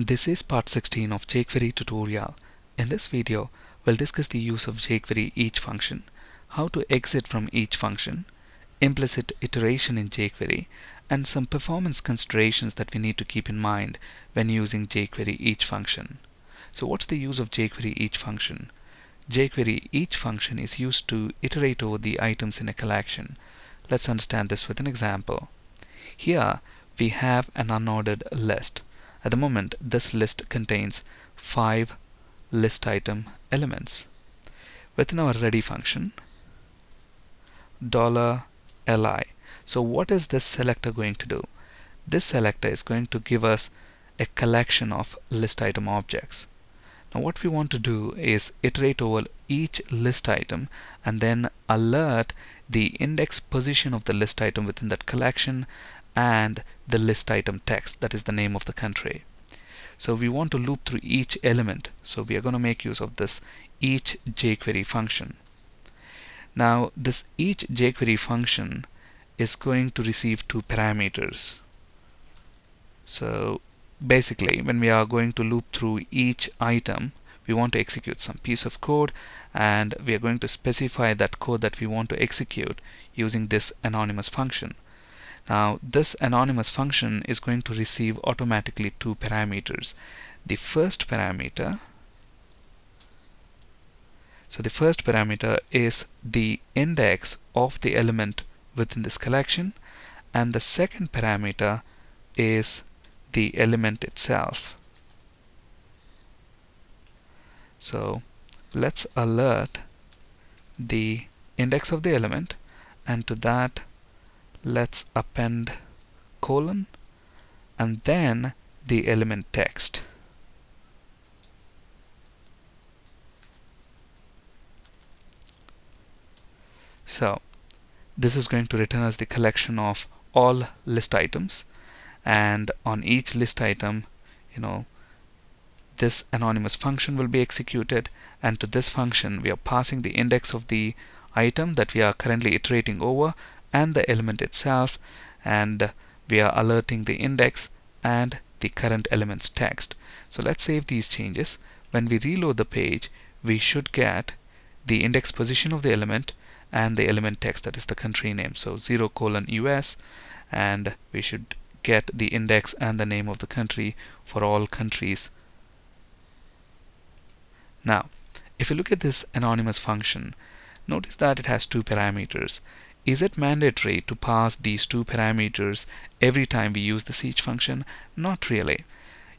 This is part 16 of jQuery tutorial. In this video, we'll discuss the use of jQuery each function, how to exit from each function, implicit iteration in jQuery, and some performance considerations that we need to keep in mind when using jQuery each function. So what's the use of jQuery each function? jQuery each function is used to iterate over the items in a collection. Let's understand this with an example. Here we have an unordered list. At the moment, this list contains five list item elements. Within our ready function, dollar $li. So what is this selector going to do? This selector is going to give us a collection of list item objects. Now what we want to do is iterate over each list item and then alert the index position of the list item within that collection and the list item text that is the name of the country. So we want to loop through each element. So we are going to make use of this each jQuery function. Now this each jQuery function is going to receive two parameters. So basically when we are going to loop through each item we want to execute some piece of code and we are going to specify that code that we want to execute using this anonymous function. Now this anonymous function is going to receive automatically two parameters. The first parameter so the first parameter is the index of the element within this collection and the second parameter is the element itself. So let's alert the index of the element and to that let's append colon and then the element text. So this is going to return us the collection of all list items and on each list item you know this anonymous function will be executed and to this function we are passing the index of the item that we are currently iterating over and the element itself and we are alerting the index and the current element's text. So let's save these changes. When we reload the page we should get the index position of the element and the element text that is the country name. So 0 colon US and we should get the index and the name of the country for all countries. Now if you look at this anonymous function notice that it has two parameters. Is it mandatory to pass these two parameters every time we use the each function? Not really.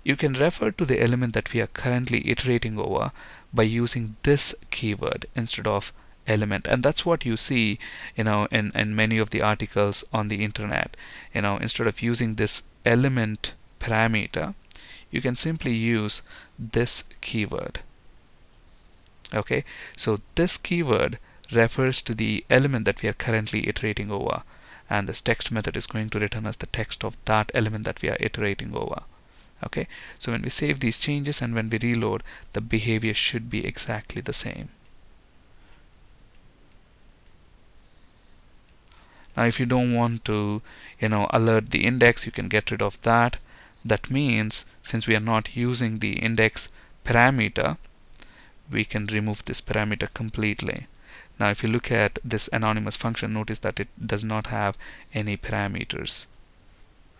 You can refer to the element that we are currently iterating over by using this keyword instead of element and that's what you see you know in, in many of the articles on the internet you know instead of using this element parameter you can simply use this keyword okay so this keyword refers to the element that we are currently iterating over. And this text method is going to return us the text of that element that we are iterating over. Okay? So when we save these changes and when we reload the behavior should be exactly the same. Now if you don't want to you know alert the index you can get rid of that. That means since we are not using the index parameter we can remove this parameter completely now if you look at this anonymous function, notice that it does not have any parameters.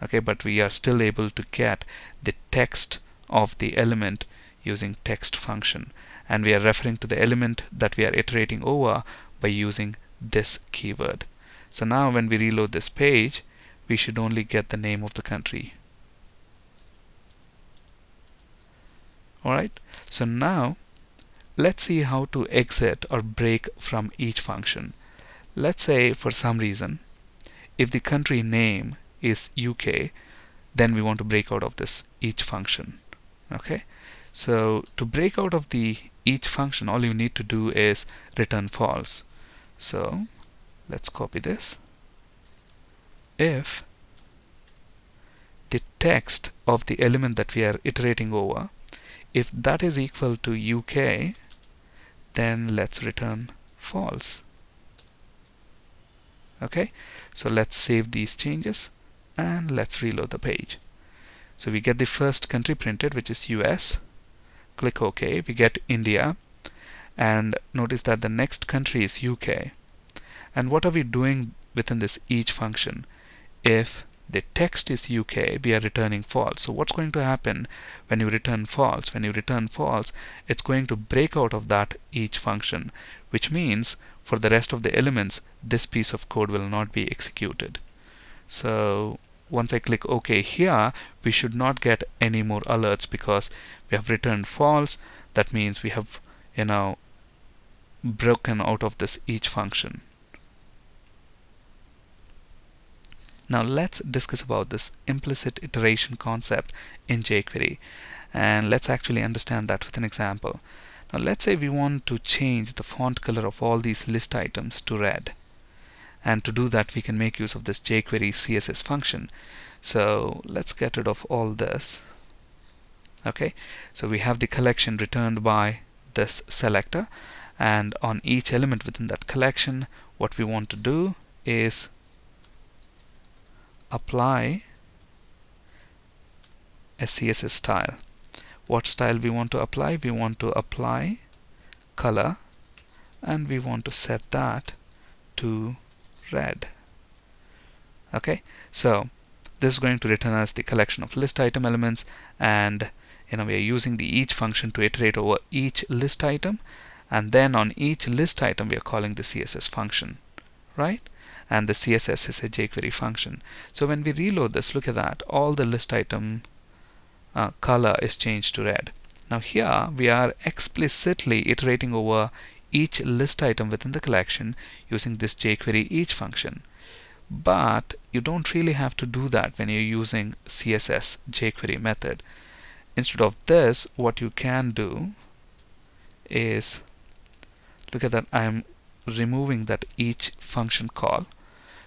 Okay, but we are still able to get the text of the element using text function. And we are referring to the element that we are iterating over by using this keyword. So now when we reload this page, we should only get the name of the country. Alright, so now Let's see how to exit or break from each function. Let's say for some reason, if the country name is UK, then we want to break out of this each function. Okay, so to break out of the each function, all you need to do is return false. So let's copy this. If the text of the element that we are iterating over, if that is equal to UK, then let's return false okay so let's save these changes and let's reload the page So we get the first country printed, which is US. Click OK. We get India. And notice that the next country is UK. And what are we doing within this each function? If the text is UK, we are returning false. So what's going to happen when you return false? When you return false, it's going to break out of that each function, which means for the rest of the elements, this piece of code will not be executed. So once I click OK here, we should not get any more alerts because we have returned false. That means we have, you know, broken out of this each function. Now let's discuss about this implicit iteration concept in jQuery and let's actually understand that with an example. Now let's say we want to change the font color of all these list items to red and to do that we can make use of this jQuery CSS function. So let's get rid of all this. Okay, so we have the collection returned by this selector and on each element within that collection what we want to do is apply a CSS style. What style we want to apply? We want to apply color and we want to set that to red. Okay, so this is going to return us the collection of list item elements and you know we are using the each function to iterate over each list item and then on each list item we are calling the CSS function right and the CSS is a jQuery function. So when we reload this, look at that, all the list item uh, color is changed to red. Now here we are explicitly iterating over each list item within the collection using this jQuery each function. But you don't really have to do that when you're using CSS jQuery method. Instead of this, what you can do is look at that I'm removing that each function call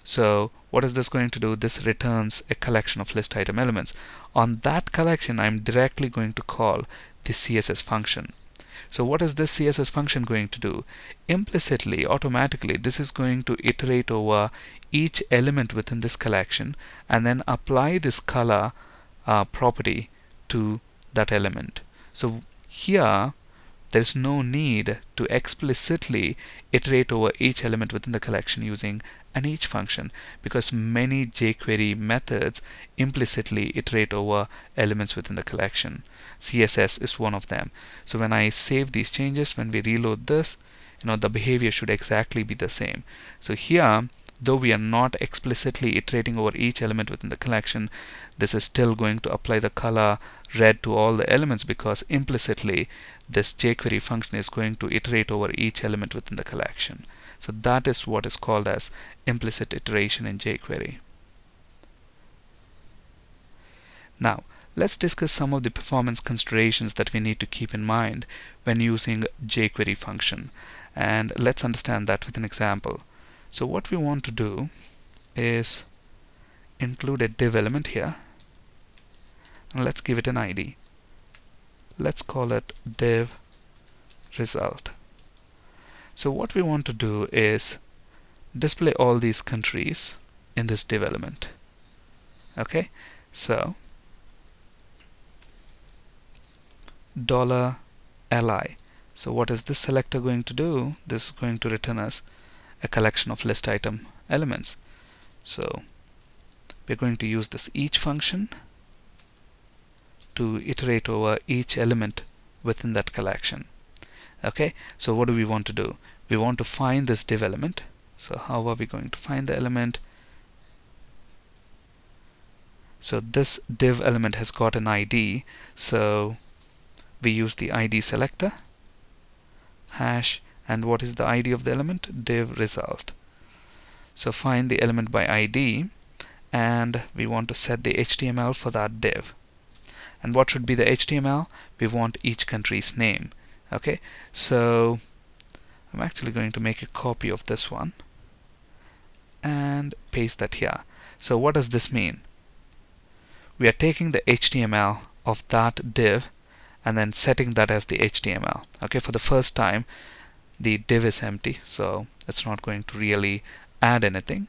so what is this going to do? This returns a collection of list item elements. On that collection, I'm directly going to call the CSS function. So what is this CSS function going to do? Implicitly, automatically, this is going to iterate over each element within this collection and then apply this color uh, property to that element. So here, there's no need to explicitly iterate over each element within the collection using an each function because many jQuery methods implicitly iterate over elements within the collection. CSS is one of them. So when I save these changes, when we reload this, you know, the behavior should exactly be the same. So here, though we are not explicitly iterating over each element within the collection, this is still going to apply the color red to all the elements because implicitly this jQuery function is going to iterate over each element within the collection. So that is what is called as implicit iteration in jQuery. Now, let's discuss some of the performance considerations that we need to keep in mind when using jQuery function. And let's understand that with an example. So what we want to do is include a div element here. And let's give it an ID. Let's call it div result. So what we want to do is display all these countries in this div element. Okay, so dollar $li. So what is this selector going to do? This is going to return us a collection of list item elements. So we're going to use this each function to iterate over each element within that collection. Okay? So what do we want to do? We want to find this div element. So how are we going to find the element? So this div element has got an ID so we use the ID selector hash and what is the ID of the element? Div result. So find the element by ID and we want to set the HTML for that div and what should be the HTML we want each country's name. Okay? So I'm actually going to make a copy of this one and paste that here. So what does this mean? We are taking the HTML of that div and then setting that as the HTML okay? For the first time the div is empty so it's not going to really add anything.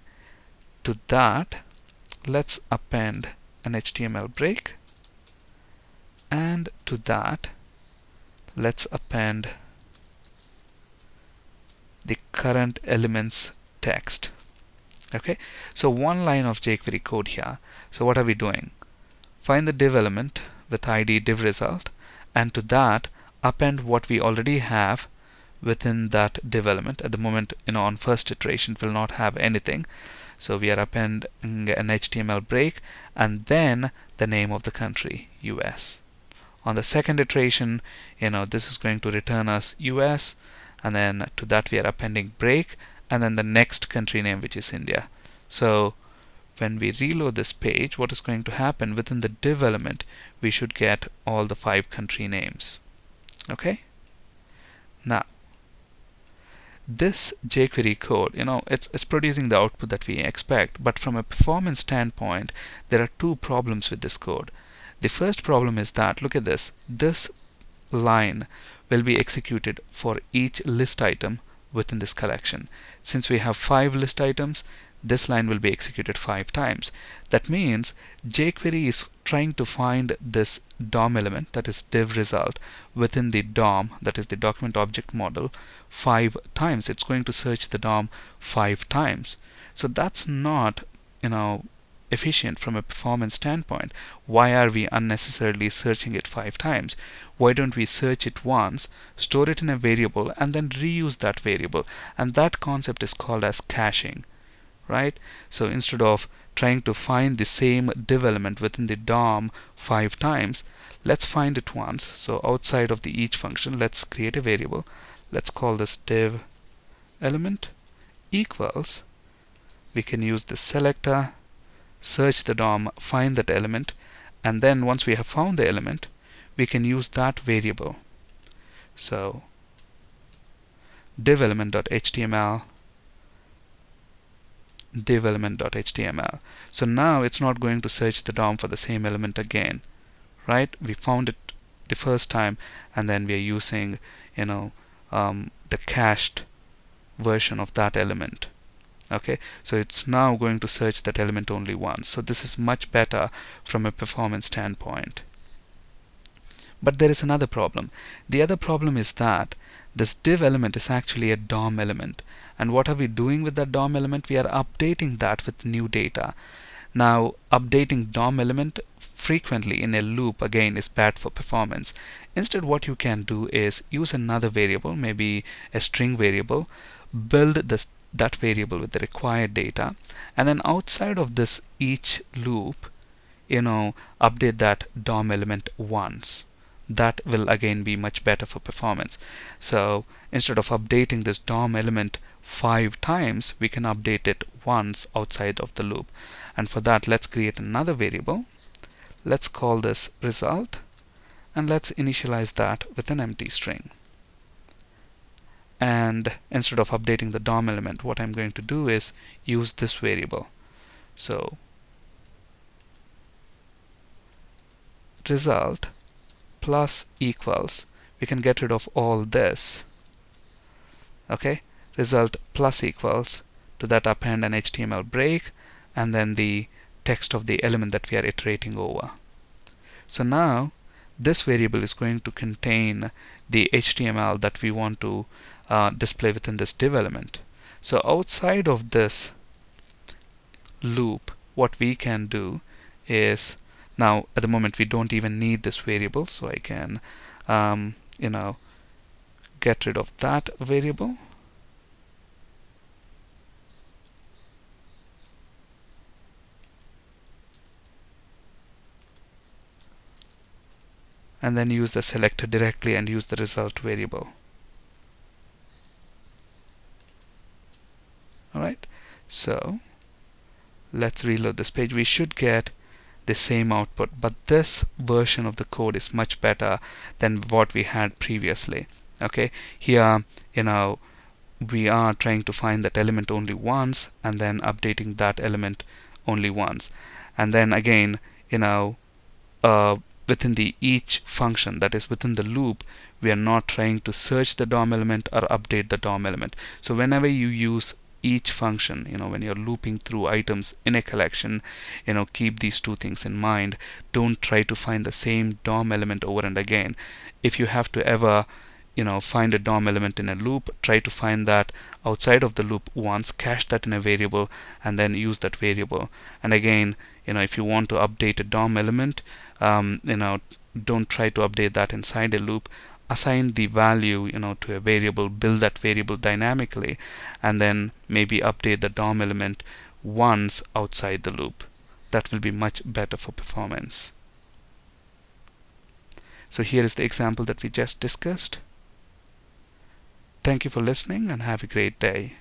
To that let's append an HTML break and to that let's append the current elements text. Okay? So one line of jQuery code here. So what are we doing? Find the div element with id div result. And to that append what we already have within that div element. At the moment you know on first iteration will not have anything. So we are appending an HTML break and then the name of the country US on the second iteration you know this is going to return us US and then to that we are appending break and then the next country name which is India. So when we reload this page what is going to happen within the div element we should get all the five country names. Okay? Now this jQuery code, you know, it's, it's producing the output that we expect, but from a performance standpoint, there are two problems with this code. The first problem is that, look at this, this line will be executed for each list item within this collection. Since we have five list items, this line will be executed five times. That means jQuery is trying to find this DOM element, that is div result, within the DOM, that is the document object model, five times. It's going to search the DOM five times. So that's not, you know, efficient from a performance standpoint. Why are we unnecessarily searching it five times? Why don't we search it once, store it in a variable, and then reuse that variable? And that concept is called as caching right? So instead of trying to find the same div element within the DOM five times, let's find it once. So outside of the each function, let's create a variable. Let's call this div element equals. We can use the selector, search the DOM, find that element, and then once we have found the element, we can use that variable. So div element.html. So now it's not going to search the DOM for the same element again, right? We found it the first time, and then we are using, you know, um, the cached version of that element. Okay, so it's now going to search that element only once. So this is much better from a performance standpoint. But there is another problem. The other problem is that this div element is actually a DOM element and what are we doing with that DOM element? We are updating that with new data. Now, updating DOM element frequently in a loop again is bad for performance. Instead, what you can do is use another variable, maybe a string variable, build this, that variable with the required data, and then outside of this each loop, you know, update that DOM element once that will again be much better for performance. So instead of updating this DOM element five times, we can update it once outside of the loop. And for that, let's create another variable. Let's call this result and let's initialize that with an empty string. And instead of updating the DOM element, what I'm going to do is use this variable. So result plus equals we can get rid of all this okay result plus equals to that append an HTML break and then the text of the element that we are iterating over so now this variable is going to contain the HTML that we want to uh, display within this div element so outside of this loop what we can do is now at the moment we don't even need this variable so I can um, you know get rid of that variable. And then use the selector directly and use the result variable alright so let's reload this page. We should get the same output but this version of the code is much better than what we had previously. Okay here you know we are trying to find that element only once and then updating that element only once. And then again you know uh, within the each function that is within the loop we are not trying to search the DOM element or update the DOM element. So whenever you use each function you know when you're looping through items in a collection you know keep these two things in mind. Don't try to find the same DOM element over and again. If you have to ever you know find a DOM element in a loop try to find that outside of the loop once cache that in a variable and then use that variable. And again you know if you want to update a DOM element um, you know don't try to update that inside a loop assign the value you know to a variable build that variable dynamically and then maybe update the DOM element once outside the loop. That will be much better for performance. So here is the example that we just discussed. Thank you for listening and have a great day.